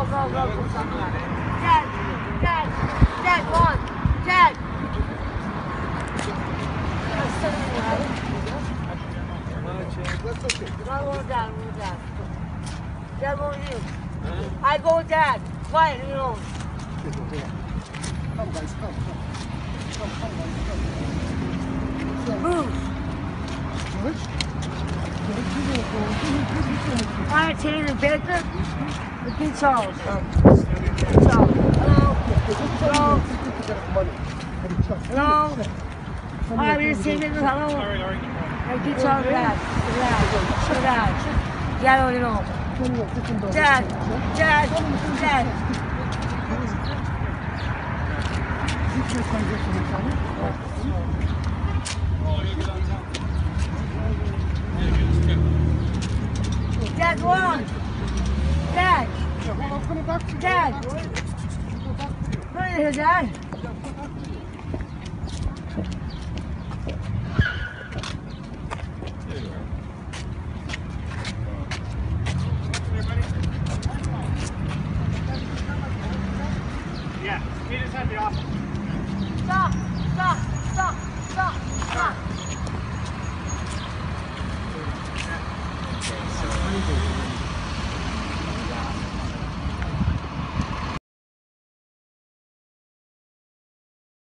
go, go, go. Tag, tag, tag, go on, tag. I go down, go down. Dad, what you? I go down. Quiet, you know. Come, guys, come, come. Come, come, guys, come. Move. George? George, you're going to go. I'm going to take the picture. The big Charles. Big Charles. Hello. Hello. Hello. Hi, we see me. Hello. Hey, big Charles, dad. Dad. Dad. Dad, you know. Dad. Dad. Dad. Dad, one. Dad. Dad. Come here, Dad. Yeah, he just had the office. Stop. Stop. Stop. Stop. Stop.